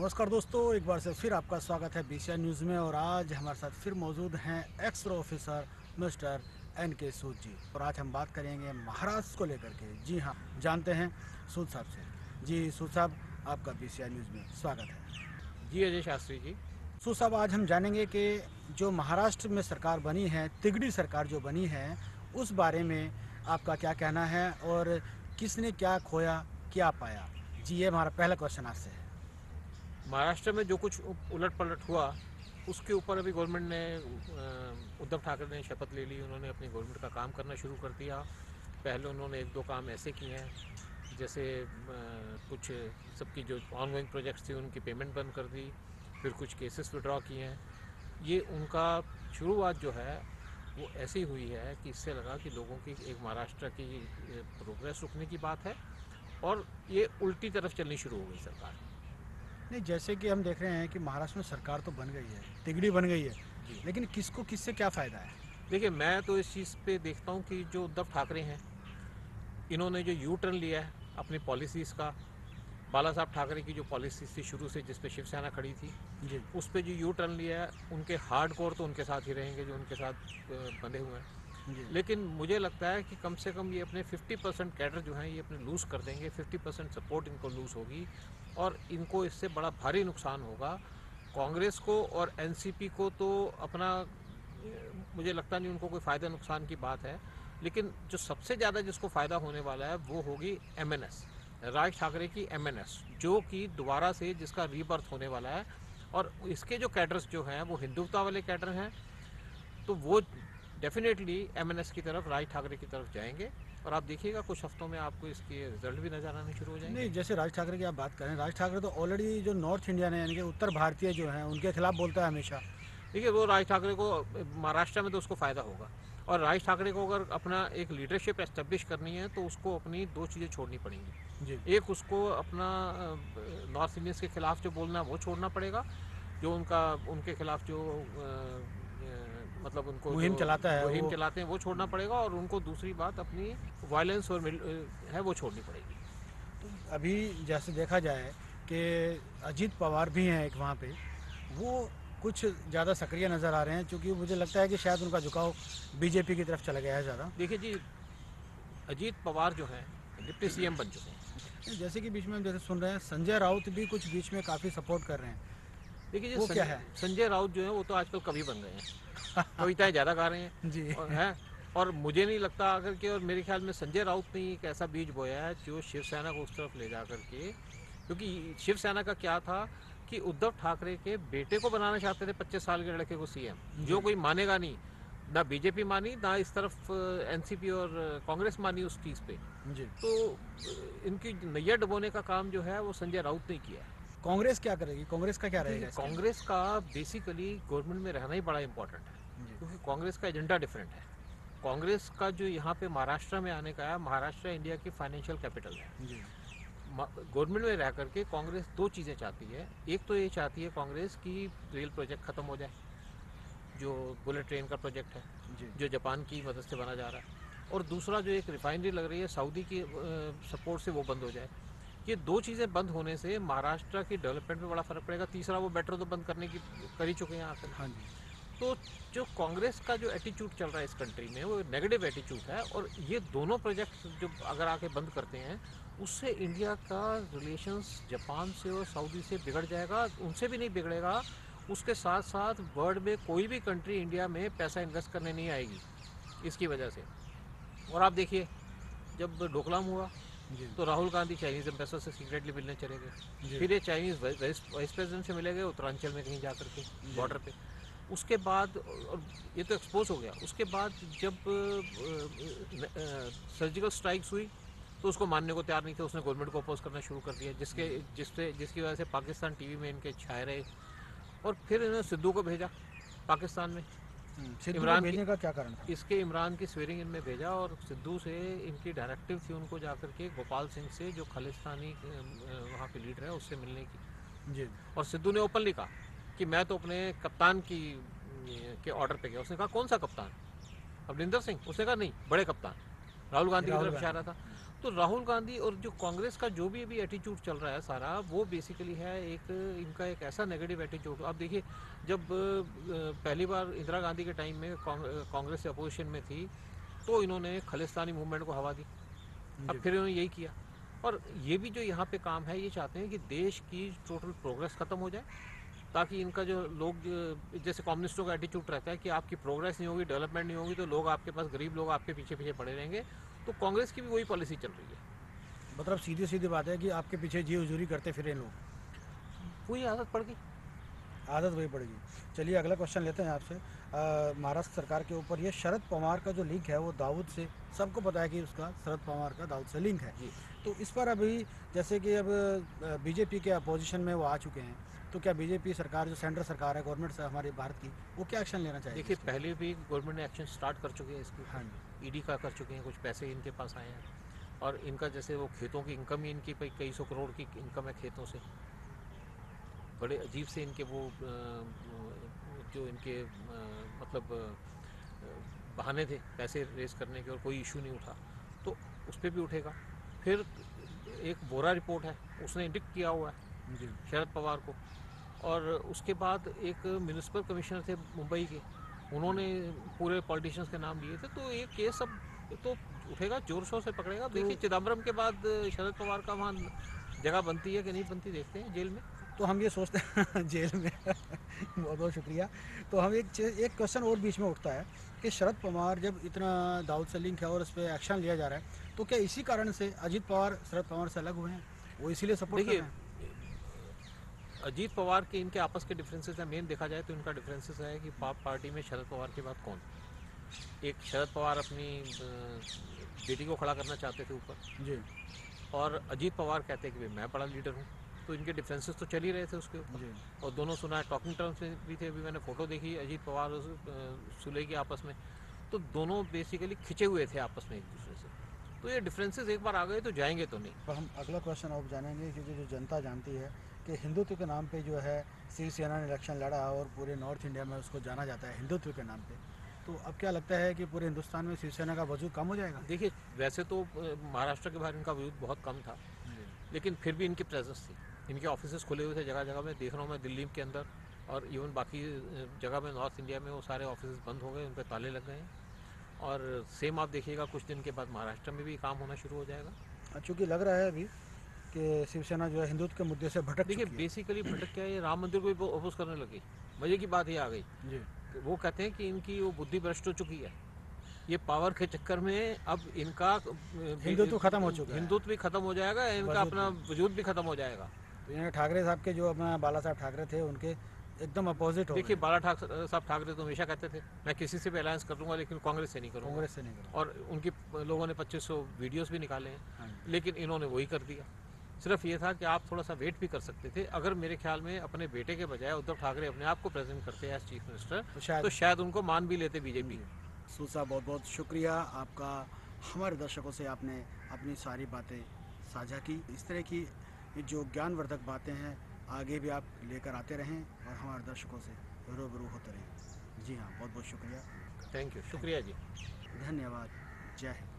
नमस्कार दोस्तों एक बार से फिर आपका स्वागत है बीसीआई न्यूज़ में और आज हमारे साथ फिर मौजूद हैं ex RO officer mister N K Sood ji और आज हम बात करेंगे महाराष्ट्र को लेकर के। जी हाँ जानते हैं सूद साहब से। जी सूद साहब आपका बीसीआई न्यूज़ में स्वागत है। जी अजय शास्त्री जी। सूद साहब आज हम जानेंगे कि जो महाराष्ट्र में सरकार बनी है तिगड़ी सरकार जो बनी है उस बारे में आपका क्या कहना है और किसने क्या खोया क्या पाया? जी ये हमारा पहला क्वेश्चन आपसे है। महाराष्ट्र में जो कुछ उलट पलट हुआ, उसके ऊपर अभी गवर्नमेंट ने उद्धव ठाकरे ने शपथ ले ली, उन्होंने अपनी गवर्नमेंट का काम करना शुरू कर दिया। पहले उन्होंने एक दो काम ऐसे किए हैं, जैसे कुछ सबकी जो ऑनगोइंग प्रोजेक्ट्स थी, उनकी पेमेंट बंद कर दी, फिर कुछ केसेस विड्रॉ किए हैं। ये उनका शुरुआत जो है, वो ऐसी हुई है कि इससे लगा कि लोगों की एक महाराष्ट्र की प्रोग्रेस रुकने की बात है और ये उल्टी तरफ़ चलनी शुरू हो गई सरकार। नहीं जैसे कि हम देख रहे हैं कि महाराष्ट्र में सरकार तो बन गई है तिगड़ी बन गई है लेकिन किसको किससे क्या फ़ायदा है? देखिए मैं तो इस चीज़ पे देखता हूँ कि जो उद्धव ठाकरे हैं इन्होंने जो यू टर्न लिया है अपनी पॉलिसीज़ का बाला साहब ठाकरे की जो पॉलिसीज़ थी शुरू से जिस पे शिवसेना खड़ी थी जी। उस पर जो यू टर्न लिया है उनके हार्ड कोर तो उनके साथ ही रहेंगे जो उनके साथ बंधे हुए हैं। लेकिन मुझे लगता है कि कम से कम ये अपने 50 परसेंट कैडर जो हैं, ये अपने लूज़ कर देंगे। 50 परसेंट सपोर्ट इनको लूज़ होगी और इनको इससे बड़ा भारी नुकसान होगा। कांग्रेस को और एनसीपी को तो अपना, मुझे लगता नहीं उनको कोई फ़ायदा नुकसान की बात है, लेकिन जो सबसे ज़्यादा जिसको फ़ायदा होने वाला है, वो होगी एमएनएस राज ठाकरे की एमएनएस जो कि दोबारा से जिसका रीबर्थ होने वाला है। और इसके जो कैडर्स जो हैं, वो हिंदुत्व वाले कैडर हैं तो वो डेफिनेटली एमएनएस की तरफ़ राज ठाकरे की तरफ़ जाएँगे। और आप देखिएगा कुछ हफ्तों में आपको इसके रिज़ल्ट भी नज़र आने शुरू हो जाएँगे। नहीं जैसे राज ठाकरे की आप बात करें राज ठाकरे तो ऑलरेडी जो नॉर्थ इंडियन है यानी कि उत्तर भारतीय जो है उनके खिलाफ बोलता है हमेशा। देखिए वो राज ठाकरे को महाराष्ट्र में तो उसको फ़ायदा होगा। और राज ठाकरे को अगर अपना एक लीडरशिप एस्टेब्लिश करनी है तो उसको अपनी दो चीज़ें छोड़नी पड़ेंगी। जी। एक उसको अपना नॉर्थ इंडियंस के खिलाफ जो बोलना है वो छोड़ना पड़ेगा। जो उनका उनके खिलाफ जो मतलब उनको मुहिम चलाता है, मुहिम चलाते हैं वो छोड़ना पड़ेगा और उनको दूसरी बात अपनी वायलेंस और है वो छोड़नी पड़ेगी। तो अभी जैसे देखा जाए कि अजीत पवार भी हैं एक वहाँ पे वो कुछ ज़्यादा सक्रिय नज़र आ रहे हैं क्योंकि मुझे लगता है कि शायद उनका झुकाव बीजेपी की तरफ़ चला गया है ज़्यादा। देखिए जी अजीत पवार जो हैं डिप्टी सीएम बन चुके हैं। जैसे कि बीच में हम जैसे सुन रहे हैं संजय राउत भी कुछ बीच में काफ़ी सपोर्ट कर रहे हैं। देखिए जी वो क्या संजय- है? संजय राउत जो है वो तो आजकल कवि बन गए हैं। कविताएँ ज़्यादा गा रहे हैं। जी। और है? और मुझे नहीं लगता अगर कि और मेरे ख्याल में संजय राउत ने एक ऐसा बीज बोया है जो शिवसेना को उस तरफ़ ले जा करके क्योंकि शिवसेना का क्या था कि उद्धव ठाकरे के बेटे को बनाना चाहते थे 25 साल के लड़के को सीएम जो। कोई मानेगा नहीं ना बीजेपी मानी ना इस तरफ़ एनसीपी और कांग्रेस मानी उस चीज़ पे। जी। तो इनकी नैया डबोने का काम जो है वो संजय राउत ने किया है। कांग्रेस क्या करेगी? कांग्रेस का क्या रहेगा कांग्रेस का बेसिकली गवर्नमेंट में रहना ही बड़ा इंपॉर्टेंट है क्योंकि कांग्रेस का एजेंडा डिफरेंट है। कांग्रेस का जो यहाँ पे महाराष्ट्र में आने का है महाराष्ट्र इंडिया की फाइनेंशियल कैपिटल है। गवर्नमेंट में रह करके कांग्रेस दो चीज़ें चाहती है। एक तो ये चाहती है कांग्रेस की रेल प्रोजेक्ट ख़त्म हो जाए जो बुलेट ट्रेन का प्रोजेक्ट है जी। जो जापान की मदद से बना जा रहा है। और दूसरा जो एक रिफाइनरी लग रही है सऊदी की सपोर्ट से वो बंद हो जाए। ये दो चीज़ें बंद होने से महाराष्ट्र की डेवलपमेंट में बड़ा फ़र्क पड़ेगा। तीसरा वो मेट्रो तो बंद करने की कर ही चुके हैं यहाँ हाँ जी। तो जो कांग्रेस का जो एटीट्यूड चल रहा है इस कंट्री में वो नेगेटिव एटीट्यूड है और ये दोनों प्रोजेक्ट जो अगर आके बंद करते हैं उससे इंडिया का रिलेशंस जापान से और सऊदी से बिगड़ जाएगा उनसे भी नहीं बिगड़ेगा। उसके साथ साथ वर्ल्ड में कोई भी कंट्री इंडिया में पैसा इन्वेस्ट करने नहीं आएगी इसकी वजह से। और आप देखिए जब डोकलाम हुआ तो राहुल गांधी चाइनीज़ एम्बेसडर से सीक्रेटली मिलने चले गए। फिर ये चाइनीज़ वाइस प्रेसिडेंट से मिले गए उत्तरांचल में कहीं जा। करके बॉर्डर पे। उसके बाद और ये तो एक्सपोज हो गया। उसके बाद जब सर्जिकल स्ट्राइक्स हुई तो उसको मानने को तैयार नहीं थे। उसने गवर्नमेंट को अपोज करना शुरू कर दिया जिसके जिससे जिसकी वजह से पाकिस्तान टीवी में इनके छाए रहे। और फिर इन्होंने सिद्धू को भेजा पाकिस्तान में। इमरान भेजने का क्या कारण था? इसके इमरान की स्वेरिंग इनमें भेजा और सिद्धू से इनकी डायरेक्टिव थी उनको जाकर के गोपाल सिंह से जो खालिस्तानी वहाँ के लीडर है उससे मिलने की। जी। और सिद्धू ने ओपनली कहा कि मैं तो अपने कप्तान की के ऑर्डर पे गया। उसने कहा कौन सा कप्तान? अमरिंदर सिंह। उसने कहा नहीं बड़े कप्तान। राहुल गांधी की तरफ़ इशारा था। तो राहुल गांधी और जो कांग्रेस का जो भी अभी एटीट्यूड चल रहा है सारा वो बेसिकली है एक इनका एक ऐसा नेगेटिव एटीट्यूड अब देखिए जब पहली बार इंदिरा गांधी के टाइम में कांग- कांग्रेस अपोजिशन में थी तो इन्होंने खालिस्तानी मूवमेंट को हवा दी। अब फिर इन्होंने यही किया। और ये भी जो यहाँ पे काम है ये चाहते हैं कि देश की टोटल प्रोग्रेस खत्म हो जाए ताकि इनका जो लोग जैसे कम्युनिस्टों का एटीट्यूड रहता है कि आपकी प्रोग्रेस नहीं होगी डेवलपमेंट नहीं होगी तो लोग आपके पास गरीब लोग आपके पीछे पीछे पड़े रहेंगे। तो कांग्रेस की भी वही पॉलिसी चल रही है। मतलब सीधी सीधी बात है कि आपके पीछे जी हजूरी करते फिरे लोग। वही आदत पड़ गई। आदत वही पड़ेगी। चलिए अगला क्वेश्चन लेते हैं आपसे। महाराष्ट्र सरकार के ऊपर ये शरद पवार का जो लिंक है वो दाऊद से सबको पता है कि उसका शरद पवार का दाऊद से लिंक है। तो इस पर अभी जैसे कि अब बीजेपी के अपोजिशन में वो आ चुके हैं। तो क्या बीजेपी सरकार जो सेंट्रल सरकार है गवर्नमेंट से हमारी भारत की वो क्या एक्शन लेना चाहिए देखिए पहले भी गवर्नमेंट ने एक्शन स्टार्ट कर चुके हैं इसके। हाँ ईडी का कर चुके हैं कुछ पैसे इनके पास आए हैं। और इनका जैसे वो खेतों की इनकम ही इनकी कई सौ करोड़ की इनकम है खेतों से। बड़े अजीब से इनके वो जो इनके मतलब बहाने थे पैसे रेस करने के और कोई इशू नहीं उठा तो उस पर भी उठेगा। फिर एक बोरा रिपोर्ट है उसने इंडिक्ट किया हुआ है जी। शरद पवार को। और उसके बाद एक म्यूनिसिपल कमिश्नर थे मुंबई के उन्होंने पूरे पॉलिटिशियंस के नाम लिए थे तो ये केस अब तो उठेगा ज़ोर शोर से पकड़ेगा। देखिए चिदम्बरम के बाद शरद पवार का वहाँ जगह बनती है कि नहीं बनती देखते हैं जेल में। तो हम ये सोचते हैं जेल में। बहुत बहुत शुक्रिया। तो हम एक एक क्वेश्चन और बीच में उठता है कि शरद पवार जब इतना दाऊद से लिंक है और उस पर एक्शन लिया जा रहा है तो क्या इसी कारण से अजीत पवार शरद पवार से अलग हुए हैं? वो इसीलिए सपोर्ट कर देखिए अजीत पवार के इनके आपस के डिफरेंसेस है। मेन देखा जाए तो इनका डिफरेंसेस है कि पाप पार्टी में शरद पवार के बाद कौन? एक शरद पवार अपनी बेटी को खड़ा करना चाहते थे ऊपर। जी। और अजीत पवार कहते हैं कि मैं बड़ा लीडर हूँ। तो इनके डिफरेंसेस तो चल ही रहे थे उसके ऊपर। और दोनों सुना है टॉकिंग टर्म्स में भी थे अभी मैंने फ़ोटो देखी अजीत पवार और सुले की आपस में। तो दोनों बेसिकली खिंचे हुए थे आपस में एक दूसरे से। तो ये डिफरेंसेस एक बार आ गए तो जाएँगे तो नहीं। पर हम अगला क्वेश्चन अब जानेंगे क्योंकि जो जनता जानती है कि हिंदुत्व के नाम पे जो है शिवसेना ने इलेक्शन लड़ा और पूरे नॉर्थ इंडिया में उसको जाना जाता है हिंदुत्व के नाम पे। तो अब क्या लगता है कि पूरे हिंदुस्तान में शिवसेना का वजूद कम हो जाएगा? देखिए वैसे तो महाराष्ट्र के बाहर इनका वजूद बहुत कम था। लेकिन फिर भी इनकी प्रेजेंस थी। इनके ऑफ़िस खुले हुए थे जगह जगह में देख रहा हूँ मैं दिल्ली के अंदर और इवन बाकी जगह में नॉर्थ इंडिया में वो सारे ऑफ़िस बंद हो गए उन पर ताले लग गए हैं। और सेम आप देखिएगा कुछ दिन के बाद महाराष्ट्र में भी काम होना शुरू हो जाएगा। चूँकि लग रहा है अभी कि शिवसेना जो है हिंदुत्व के मुद्दे से भटक देखिए बेसिकली भटक क्या है राम मंदिर को भी अपोज करने लगी। मज़े की बात ये आ गई। जी। वो कहते हैं कि इनकी वो बुद्धि भ्रष्ट हो चुकी है। ये पावर के चक्कर में अब इनका हिंदुत्व खत्म हो चुका है। हिंदुत्व भी खत्म हो जाएगा इनका अपना वजूद भी खत्म हो जाएगा। तो ठाकरे साहब के जो अपना बाला साहब ठाकरे थे उनके एकदम अपोजिट हो देखिए बाला साहब ठाकरे तो हमेशा कहते थे मैं किसी से भी अलायंस कर लूँगा लेकिन कांग्रेस से नहीं करूँगा। कांग्रेस से नहीं करा और उनकी लोगों ने 2500 वीडियोस भी निकाले हैं हाँ लेकिन इन्होंने वही कर दिया। सिर्फ़ ये था कि आप थोड़ा सा वेट भी कर सकते थे। अगर मेरे ख्याल में अपने बेटे के बजाय उद्धव ठाकरे अपने आप को प्रेजेंट करते हैं एज चीफ मिनिस्टर तो शायद तो शायद उनको मान भी लेते बीजेपी सूसा बहुत बहुत शुक्रिया। आपका हमारे दर्शकों से आपने अपनी सारी बातें साझा की। इस तरह की जो ज्ञानवर्धक बातें हैं आगे भी आप लेकर आते रहें और हमारे दर्शकों से रूबरू होते रहें। जी हाँ बहुत बहुत शुक्रिया। थैंक यू शुक्रिया जी। धन्यवाद। जय हिंद।